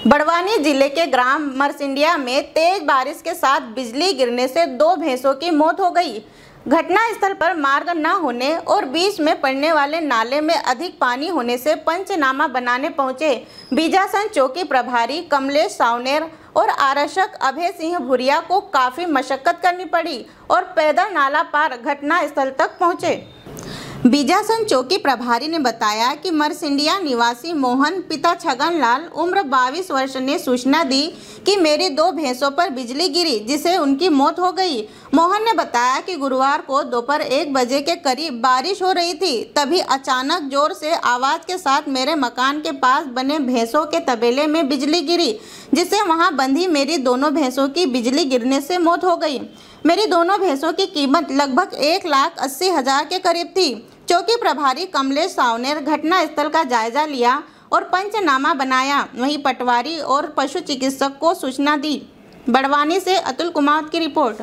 बड़वानी ज़िले के ग्राम मरसिंडिया में तेज बारिश के साथ बिजली गिरने से दो भैंसों की मौत हो गई। घटना स्थल पर मार्ग न होने और बीच में पड़ने वाले नाले में अधिक पानी होने से पंचनामा बनाने पहुँचे बीजासन चौकी प्रभारी कमलेश सावनेर और आरक्षक अभय सिंह भुरिया को काफ़ी मशक्कत करनी पड़ी और पैदल नाला पार घटना स्थल तक पहुँचे। बीजासन चौकी प्रभारी ने बताया कि मरसिंडिया निवासी मोहन पिता छगन लाल उम्र 22 वर्ष ने सूचना दी कि मेरी दो भैंसों पर बिजली गिरी जिससे उनकी मौत हो गई। मोहन ने बताया कि गुरुवार को दोपहर एक बजे के करीब बारिश हो रही थी, तभी अचानक ज़ोर से आवाज़ के साथ मेरे मकान के पास बने भैंसों के तबेले में बिजली गिरी, जिससे वहाँ बंधी मेरी दोनों भैंसों की बिजली गिरने से मौत हो गई। मेरी दोनों भैंसों की कीमत लगभग एक लाख अस्सी हज़ार के करीब थी, चौकी प्रभारी कमलेश सावनेर घटना स्थल का जायजा लिया और पंचनामा बनाया। वहीं पटवारी और पशु चिकित्सक को सूचना दी। बड़वानी से अतुल कुमार की रिपोर्ट।